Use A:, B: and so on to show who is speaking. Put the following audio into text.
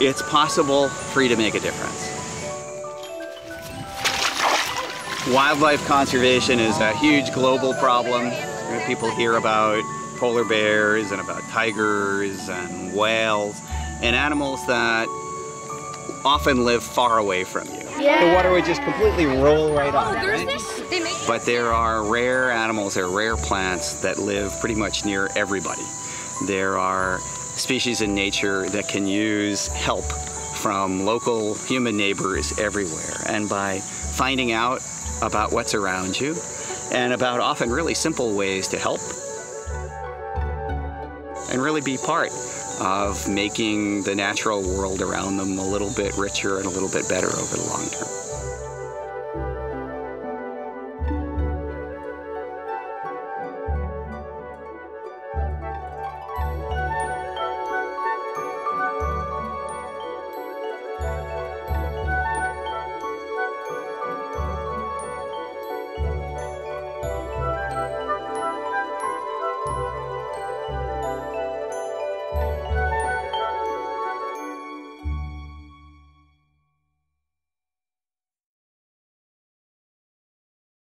A: it's possible for you to make a difference. Wildlife conservation is a huge global problem. People hear about polar bears and about tigers and whales and animals that often live far away from you.
B: Yeah.
A: The water would just completely roll right
B: Oh,
A: on.
B: there's
A: right?
B: this. They make.
A: But there are rare animals, there are rare plants that live pretty much near everybody. There are species in nature that can use help from local human neighbors everywhere. And by finding out about what's around you and about often really simple ways to help and really be part of making the natural world around them a little bit richer and a little bit better over the long term.